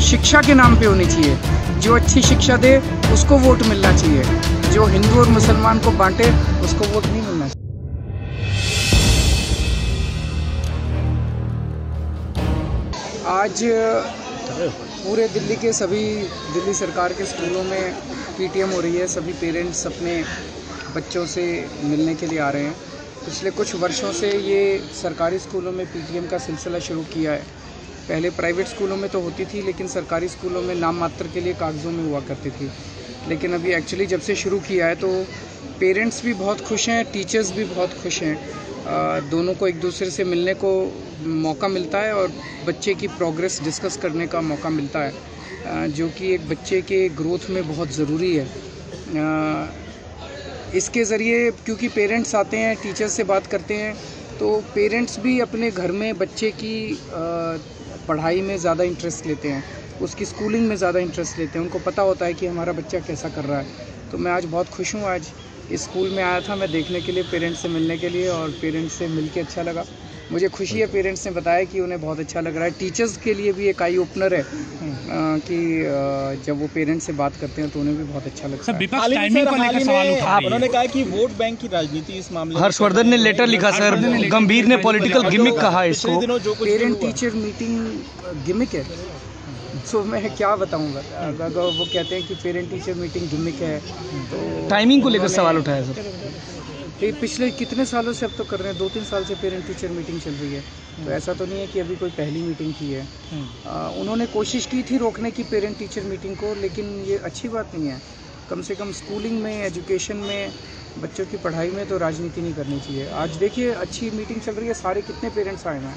शिक्षा के नाम पे होनी चाहिए। जो अच्छी शिक्षा दे, उसको वोट मिलना चाहिए। जो हिंदू और मुसलमान को बांटे, उसको वोट नहीं मिलना चाहिए। आज, पूरे दिल्ली के सभी, दिल्ली सरकार के स्कूलों में पीटीएम हो रही है। सभी पेरेंट्स अपने बच्चों से मिलने के लिए आ रहे हैं। पिछले कुछ वर्षों से ये सरकारी स्कूलों में पीटीएम का सिलसिला शुरू किया है। पहले प्राइवेट स्कूलों में तो होती थी, लेकिन सरकारी स्कूलों में नाम मात्र के लिए कागज़ों में हुआ करती थी। लेकिन अभी एक्चुअली जब से शुरू किया है तो पेरेंट्स भी बहुत खुश हैं टीचर्स भी बहुत खुश हैं। दोनों को एक दूसरे से मिलने को मौका मिलता है और बच्चे की प्रोग्रेस डिस्कस करने का मौका मिलता है जो कि एक बच्चे के ग्रोथ में बहुत ज़रूरी है। इसके ज़रिए क्योंकि पेरेंट्स आते हैं टीचर्स से बात करते हैं तो पेरेंट्स भी अपने घर में बच्चे की पढ़ाई में ज़्यादा इंटरेस्ट लेते हैं। उसकी स्कूलिंग में ज़्यादा इंटरेस्ट लेते हैं। उनको पता होता है कि हमारा बच्चा कैसा कर रहा है। तो मैं आज बहुत खुश हूँ। आज स्कूल में आया था। मैं देखने के लिए पेरेंट्स से मिलने के लिए और पेरेंट्स से मिल के अच्छा लगा। मुझे खुशी है पेरेंट्स ने बताया कि उन्हें बहुत अच्छा लग रहा है। टीचर्स के लिए भी एक आई ओपनर है आ, कि जब वो पेरेंट्स से बात करते हैं तो उन्हें भी बहुत अच्छा लगता है। टाइमिंग को लेकर सवाल उठा उन्होंने कहा कि वोट बैंक की राजनीति इस मामले हर्षवर्धन ने लेटर लिखा सर गंभीर ने पॉलिटिकल गिमिक कहा इसको। पेरेंट टीचर मीटिंग गिमिक है। सो मैं क्या बताऊँगा? अगर वो कहते हैं कि पेरेंट टीचर मीटिंग गिमिक है तो टाइमिंग को लेकर सवाल उठाया सर। ये पिछले कितने सालों से अब तो कर रहे हैं? दो तीन साल से पेरेंट टीचर मीटिंग चल रही है। तो ऐसा तो नहीं है कि अभी कोई पहली मीटिंग की है। आ, उन्होंने कोशिश की थी रोकने की पेरेंट टीचर मीटिंग को लेकिन ये अच्छी बात नहीं है। कम से कम स्कूलिंग में एजुकेशन में बच्चों की पढ़ाई में तो राजनीति नहीं करनी चाहिए। आज देखिए अच्छी मीटिंग चल रही है सारे कितने पेरेंट्स आए हैं।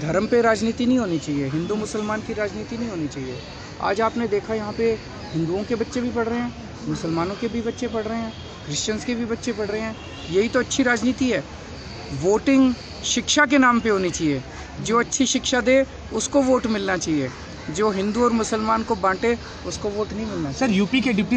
धर्म पे राजनीति नहीं होनी चाहिए, हिंदू मुसलमान की राजनीति नहीं होनी चाहिए। आज आपने देखा यहाँ पे हिंदुओं के बच्चे भी पढ़ रहे हैं, मुसलमानों के भी बच्चे पढ़ रहे हैं क्रिश्चियंस के भी बच्चे पढ़ रहे हैं। यही तो अच्छी राजनीति है। वोटिंग शिक्षा के नाम पे होनी चाहिए। जो अच्छी शिक्षा दे, उसको वोट मिलना चाहिए। जो हिंदू और मुसलमान को बांटे, उसको वोट नहीं मिलना सर यूपी के डिप्टी